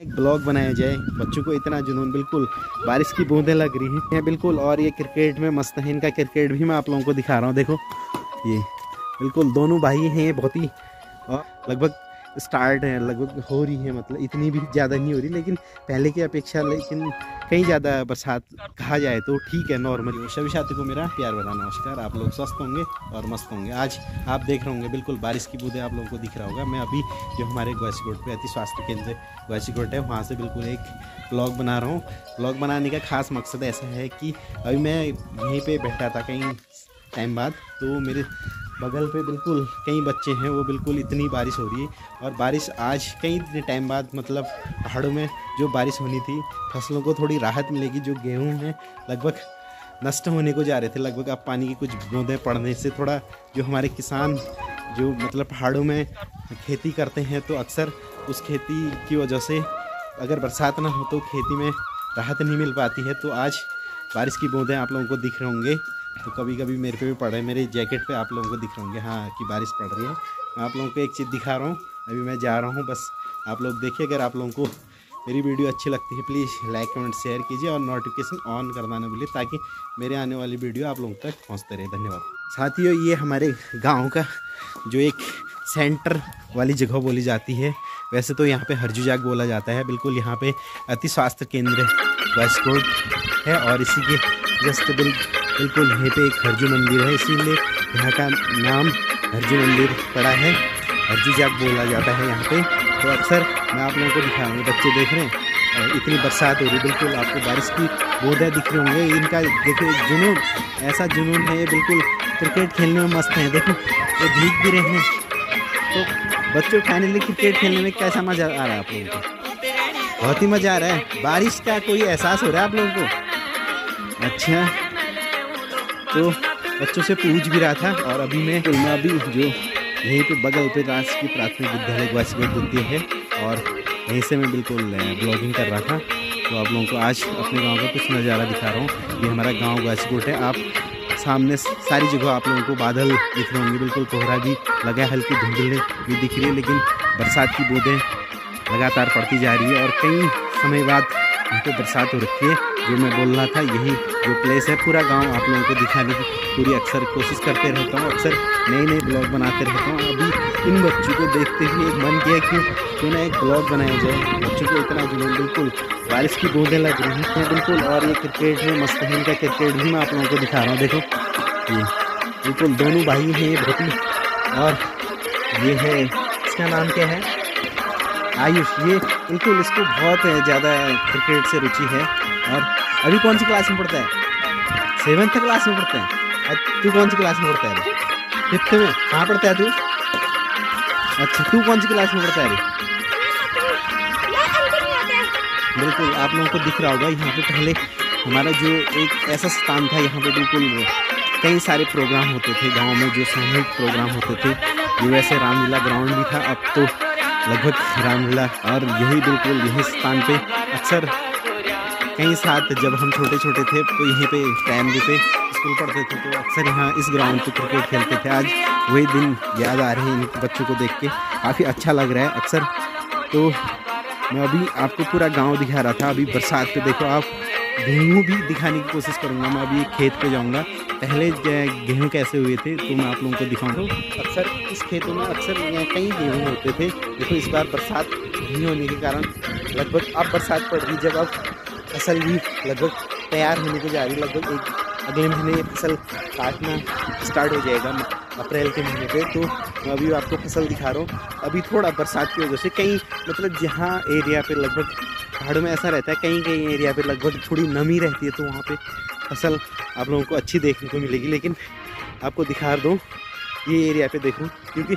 एक ब्लॉग बनाया जाए, बच्चों को इतना जुनून, बिल्कुल बारिश की बूंदें लग रही हैं बिल्कुल, और ये क्रिकेट में मस्त है, इनका क्रिकेट भी मैं आप लोगों को दिखा रहा हूँ, देखो, ये बिल्कुल दोनों भाई हैं बहुत ही लगभग स्टार्ट है, लगभग हो रही है मतलब इतनी भी ज़्यादा नहीं हो रही, लेकिन पहले की अपेक्षा, लेकिन कहीं ज़्यादा बरसात कहा जाए तो ठीक है नॉर्मली सभी साथी को मेरा प्यार भरा नमस्कार। आप लोग स्वस्थ होंगे और मस्त होंगे। आज आप देख रहे होंगे, बिल्कुल बारिश की बूंदें आप लोगों को दिख रहा होगा। मैं अभी जो हमारे ग्वासीकोट पे अति स्वास्थ्य केंद्र ग्वासीकोट है, वहाँ से बिल्कुल एक ब्लॉग बना रहा हूँ। ब्लॉग बनाने का खास मकसद ऐसा है कि अभी मैं यहीं पर बैठा था कहीं टाइम बाद तो मेरे बगल पे बिल्कुल कई बच्चे हैं, वो बिल्कुल इतनी बारिश हो रही है। और बारिश आज कई टाइम बाद मतलब पहाड़ों में जो बारिश होनी थी, फ़सलों को थोड़ी राहत मिलेगी, जो गेहूँ हैं, लगभग नष्ट होने को जा रहे थे। लगभग अब पानी की कुछ बूंदें पड़ने से थोड़ा जो हमारे किसान जो मतलब पहाड़ों में खेती करते हैं तो अक्सर उस खेती की वजह से अगर बरसात ना हो तो खेती में राहत नहीं मिल पाती है। तो आज बारिश की बूंदें आप लोगों को दिख रहे होंगे। तो कभी कभी मेरे पे भी पड़ रहे हैं। मेरे जैकेट पे आप लोगों को दिख रहे होंगे। हाँ कि बारिश पड़ रही है। मैं आप लोगों को एक चीज़ दिखा रहा हूँ। अभी मैं जा रहा हूँ, बस आप लोग देखिए, अगर आप लोगों को मेरी वीडियो अच्छी लगती है प्लीज़ लाइक कमेंट शेयर कीजिए और नोटिफिकेशन ऑन करना ना भूलिए, ताकि मेरे आने वाली वीडियो आप लोगों तक पहुँचते रहे। धन्यवाद। साथियों, ये हमारे गाँव का जो एक सेंटर वाली जगह बोली जाती है। वैसे तो यहाँ पे हरजुजाग बोला जाता है। बिल्कुल यहाँ पे अति स्वास्थ्य केंद्र वेस्टकोट है और इसी के जस्ट बिल्कुल यहीं पे एक हरजू मंदिर है। इसीलिए यहाँ का नाम हरजू मंदिर पड़ा है। हरजू जाग बोला जाता है यहाँ पे। तो अक्सर मैं आप लोगों को दिखाऊँगा, बच्चे देख रहे हैं। इतनी बरसात हो रही बिल्कुल आपको बारिश की बूंदें दिख रही होंगे। इनका देखो जुनून, ऐसा जुनून है, ये बिल्कुल क्रिकेट खेलने में मस्त हैं। देखो, ये भीग भी रहे हैं। तो बच्चों, फाइनली क्रिकेट खेलने में कैसा मज़ा आ रहा है आप लोगों को? बहुत ही मज़ा आ रहा है। बारिश का कोई एहसास हो रहा है आप लोगों को? अच्छा। तो बच्चों से पूछ भी रहा था और अभी मैं मैं अभी जो यहीं पे बगल पे की प्राथमिक विद्यालय ग्वासीकोट विद्या है और यहीं से मैं बिल्कुल ब्लॉगिंग कर रहा था। तो आप लोगों को आज अपने गाँव का कुछ नज़ारा दिखा रहा हूँ। ये हमारा गाँव ग्वासीकोट है। आप सामने सारी जगह आप लोगों को बादल दिख रहे होंगे, बिल्कुल कोहरा भी लगा है, हल्की धुंधले भी दिख रही है, लेकिन बरसात की बूंदें लगातार पड़ती जा रही है और कई समय बाद पे बरसात हो रखी है। जो मैं बोल रहा था, यही जो प्लेस है पूरा गाँव, आप लोगों को दिखाने की पूरी अक्सर कोशिश करते रहता हूँ, अक्सर नए नए ब्लॉग बनाते रहता हूँ। अभी इन बच्चों को देखते हुए एक मन किया कि क्यों ना एक ब्लॉग बनाया जाए। बच्चों को इतना जुनून बिल्कुल बारिश की बूंदें लग रही हैं बिल्कुल और ये क्रिकेट में मस्त है, इनका क्रिकेट भी मैं आप लोगों को दिखा रहा हूँ। देखो, ये बिल्कुल दोनों भाई हैं, ये बहुत और ये है, इसका नाम क्या है? आयुष, ये बिल्कुल इसको बहुत ज़्यादा क्रिकेट से रुचि है। और अभी कौन सी क्लास में पढ़ता है? सेवन्थ क्लास में पढ़ता है। और तू कौन सी क्लास में पढ़ता है फिफ्थ में? कहाँ पढ़ता है तू? अच्छा तू कौन सी क्लास में पढ़ता है बिल्कुल, आप लोगों को दिख रहा होगा, यहाँ पे पहले हमारा जो एक ऐसा स्थान था, यहाँ पे बिल्कुल कई सारे प्रोग्राम होते थे, गाँव में जो सामूहिक प्रोग्राम होते थे। ये वैसे रामलीला ग्राउंड भी था, अब तो लगभग रामलीला और यही बिल्कुल यही स्थान पे अक्सर कई साथ जब हम छोटे छोटे थे तो यहीं पे टाइम पे स्कूल पढ़ते थे तो अक्सर यहाँ इस ग्राउंड पे क्रिकेट खेलते थे। आज वही दिन याद आ रहे हैं इन बच्चों को देख के। काफ़ी अच्छा लग रहा है अक्सर। तो मैं अभी आपको पूरा गाँव दिखा रहा था। अभी बरसात पे देखो आप गेहूँ भी दिखाने की कोशिश करूँगा। मैं अभी खेत पे जाऊँगा। पहले गेहूँ कैसे हुए थे तो मैं आप लोगों को दिखाऊँगा अक्सर इस खेतों में, अक्सर कई गेहूँ होते थे, देखो इस बार बरसात नहीं होने के कारण लगभग अब बरसात पड़ रही जब अब फ़सल भी लगभग तैयार होने को जा रही लगभग एक अगले महीने ये फ़सल काटना स्टार्ट हो जाएगा, अप्रैल के महीने पे। तो मैं अभी आपको फ़सल दिखा रहा हूँ। अभी थोड़ा बरसात की वजह से कई मतलब जहाँ एरिया पे लगभग पहाड़ों में ऐसा रहता है, कहीं कहीं एरिया पे लगभग थोड़ी नमी रहती है तो वहाँ पे फ़सल आप लोगों को अच्छी देखने को मिलेगी। लेकिन आपको दिखा दूँ, ये एरिया पे देखूँ, क्योंकि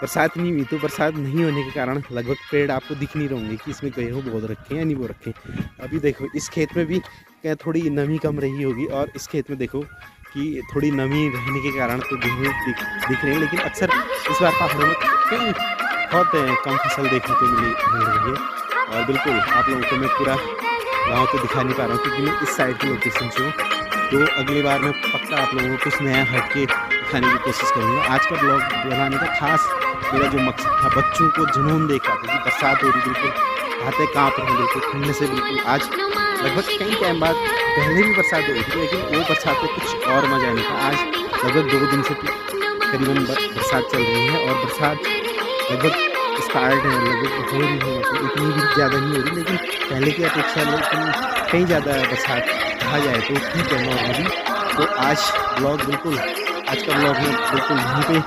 बरसात नहीं हुई तो बरसात नहीं होने के कारण लगभग पेड़ आपको दिख नहीं रहेंगे कि इसमें गेहूँ बहुत रखे या नहीं वो रखे। अभी देखो, इस खेत में भी क्या थोड़ी नमी कम रही होगी, और इस खेत में देखो कि थोड़ी नमी रहने के कारण तो गेहूँ दिख दिख रहे हैं, लेकिन अक्सर इस बार पहाड़ों में बहुत कम फ़सल देखने को मिली, मिल रही है। और बिल्कुल आप लोगों को मैं पूरा गाँव तो दिखा नहीं पा रहा हूँ क्योंकि मैं इस साइड की लोकेशन से हूँ। तो अगली बार मैं पक्का आप लोगों को कुछ नया हट के दिखाने की कोशिश करूँगा। आज का ब्लॉग बनाने का खास मेरा जो मकसद था, बच्चों को जुनून देखा था कि बरसात हो रही बिल्कुल हाथे काँप रहे हैं, बिल्कुल ठंड से बिल्कुल। आज लगभग कई टाइम बाद पहले भी बरसात हो रही थी, लेकिन वो बरसात में कुछ और मज़ा नहीं था। आज लगभग दो दिन से करीबन बरसात चल रही है और बरसात लगभग स्टार्ट है लगभग हो रही है मतलब इतनी भी ज़्यादा नहीं हो रही लेकिन पहले की अपेक्षा लेकिन कहीं ज़्यादा बरसात कहा जाए तो ठीक है नॉर्मली तो आज ब्लॉग बिल्कुल, आज का ब्लॉग में बिल्कुल यहीं पे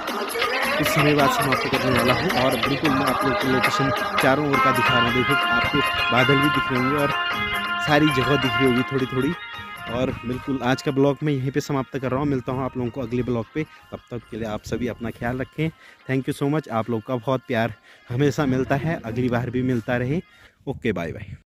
कुछ समय बाद समाप्त करने वाला हूँ, और बिल्कुल मैं आप लोग को लोकेशन चारों ओर का दिखा रहा हूँ। देखो, आपको बादल भी दिख रहे होंगे और सारी जगह दिख रही होगी थोड़ी थोड़ी और बिल्कुल आज का ब्लॉग मैं यहीं पे समाप्त कर रहा हूँ। मिलता हूँ आप लोगों को अगले ब्लॉग पे। तब तक के लिए आप सभी अपना ख्याल रखें। थैंक यू सो मच आप लोग का बहुत प्यार हमेशा मिलता है। अगली बार भी मिलता रहे। Okay bye bye